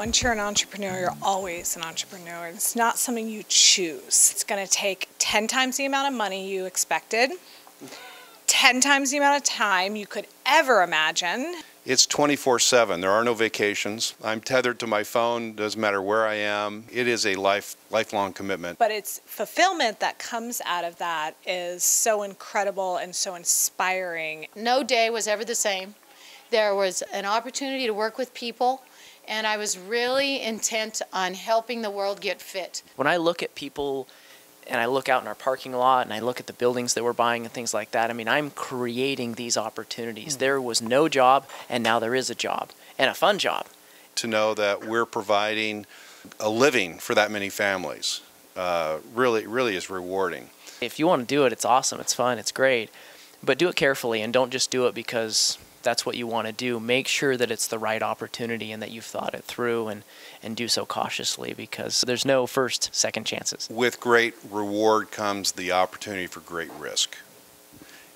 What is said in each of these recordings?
once you're an entrepreneur, you're always an entrepreneur. It's not something you choose. It's going to take 10 times the amount of money you expected, 10 times the amount of time you could ever imagine. It's 24 7. There are no vacations. I'm tethered to my phone, doesn't matter where I am. It is a life, lifelong commitment. But it's fulfillment that comes out of that is so incredible and so inspiring. No day was ever the same. There was an opportunity to work with people, and I was really intent on helping the world get fit. When I look at people and I look out in our parking lot and I look at the buildings that we're buying and things like that, I mean, I'm creating these opportunities. Mm. There was no job, and now there is a job, and a fun job. To know that we're providing a living for that many families uh, really, really is rewarding. If you want to do it, it's awesome, it's fun, it's great, but do it carefully and don't just do it because that's what you want to do, make sure that it's the right opportunity and that you've thought it through and, and do so cautiously because there's no first, second chances. With great reward comes the opportunity for great risk.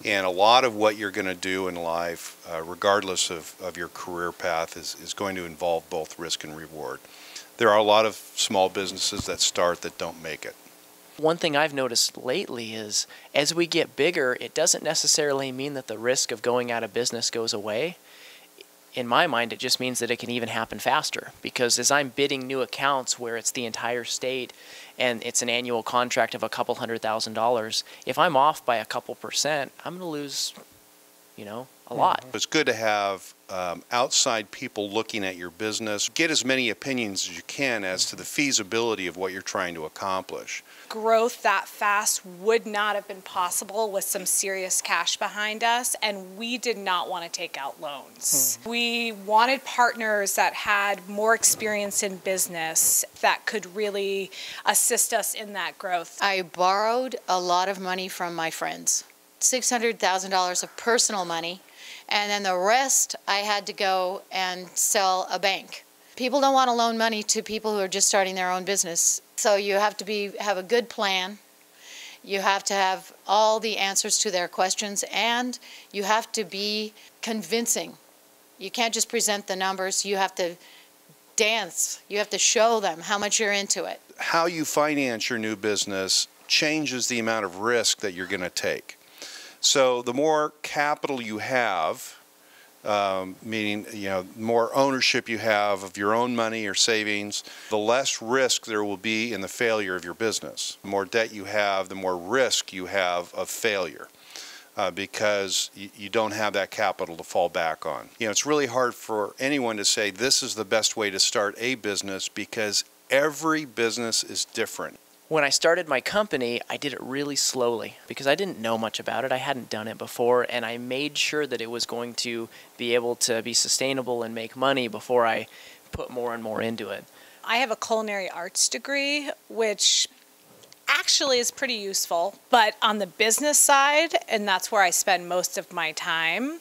And a lot of what you're going to do in life, uh, regardless of, of your career path, is, is going to involve both risk and reward. There are a lot of small businesses that start that don't make it. One thing I've noticed lately is as we get bigger, it doesn't necessarily mean that the risk of going out of business goes away. In my mind, it just means that it can even happen faster because as I'm bidding new accounts where it's the entire state and it's an annual contract of a couple hundred thousand dollars, if I'm off by a couple percent, I'm going to lose, you know, a lot. It's good to have um, outside people looking at your business. Get as many opinions as you can as to the feasibility of what you're trying to accomplish. Growth that fast would not have been possible with some serious cash behind us, and we did not want to take out loans. Hmm. We wanted partners that had more experience in business that could really assist us in that growth. I borrowed a lot of money from my friends. $600,000 of personal money and then the rest I had to go and sell a bank. People don't want to loan money to people who are just starting their own business. So you have to be have a good plan. You have to have all the answers to their questions and you have to be convincing. You can't just present the numbers, you have to dance. You have to show them how much you're into it. How you finance your new business changes the amount of risk that you're going to take. So the more capital you have, um, meaning you know more ownership you have of your own money or savings, the less risk there will be in the failure of your business. The more debt you have, the more risk you have of failure. Uh, because you, you, don't have that capital to fall back on. You know, it's really hard for anyone to say this is the best way to start a business because every business is different. When I started my company, I did it really slowly because I didn't know much about it. I hadn't done it before, and I made sure that it was going to be able to be sustainable and make money before I put more and more into it. I have a culinary arts degree, which actually is pretty useful, but on the business side, and that's where I spend most of my time,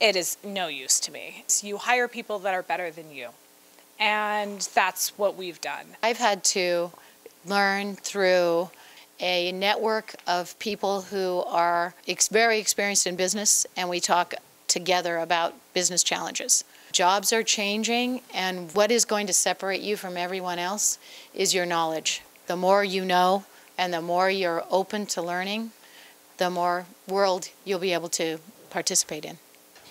it is no use to me. So you hire people that are better than you. And that's what we've done. I've had to learn through a network of people who are ex very experienced in business, and we talk together about business challenges. Jobs are changing, and what is going to separate you from everyone else is your knowledge. The more you know and the more you're open to learning, the more world you'll be able to participate in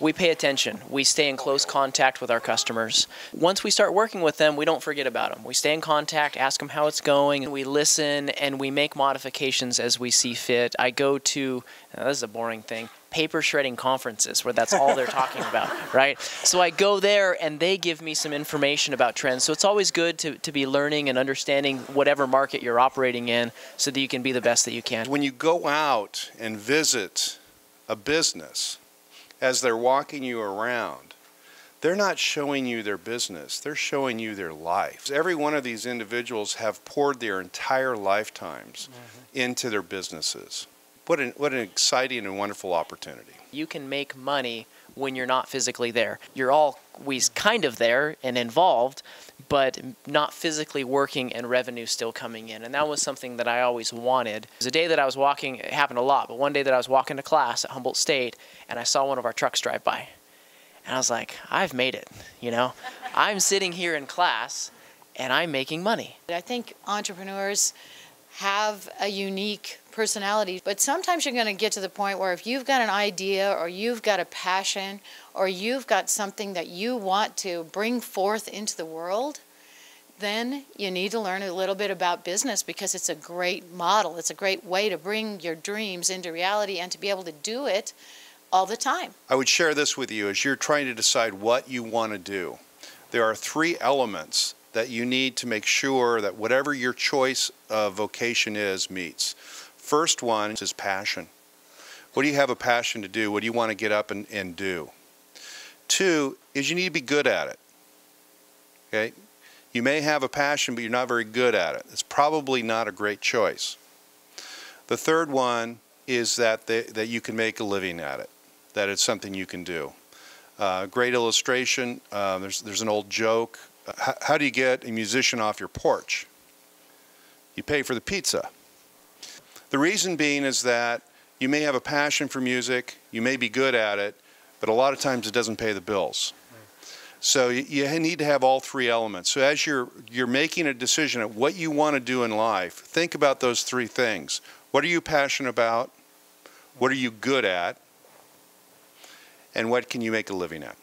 we pay attention. We stay in close contact with our customers. Once we start working with them, we don't forget about them. We stay in contact, ask them how it's going, and we listen, and we make modifications as we see fit. I go to, oh, this is a boring thing, paper shredding conferences where that's all they're talking about, right? So I go there and they give me some information about trends. So it's always good to, to be learning and understanding whatever market you're operating in so that you can be the best that you can. When you go out and visit a business, as they're walking you around, they're not showing you their business, they're showing you their life. Every one of these individuals have poured their entire lifetimes mm-hmm. into their businesses. What an, what an exciting and wonderful opportunity. You can make money when you're not physically there. You're always kind of there and involved, but not physically working and revenue still coming in. And that was something that I always wanted. It was a day that I was walking, it happened a lot, but one day that I was walking to class at Humboldt State and I saw one of our trucks drive by. And I was like, I've made it, you know? I'm sitting here in class and I'm making money. I think entrepreneurs have a unique personality, but sometimes you're going to get to the point where if you've got an idea or you've got a passion or you've got something that you want to bring forth into the world, then you need to learn a little bit about business because it's a great model. It's a great way to bring your dreams into reality and to be able to do it all the time. I would share this with you as you're trying to decide what you want to do. There are three elements that you need to make sure that whatever your choice of vocation is meets. First one is passion. What do you have a passion to do? What do you want to get up and, and do? Two is you need to be good at it. Okay? You may have a passion, but you're not very good at it. It's probably not a great choice. The third one is that, that you can make a living at it, that it's something you can do. Uh, great illustration. Uh, there's, there's an old joke. How do you get a musician off your porch? You pay for the pizza. The reason being is that you may have a passion for music, you may be good at it, but a lot of times it doesn't pay the bills. So you, need to have all three elements. So as you're you're making a decision of what you want to do in life, think about those three things. What are you passionate about? What are you good at? And what can you make a living at?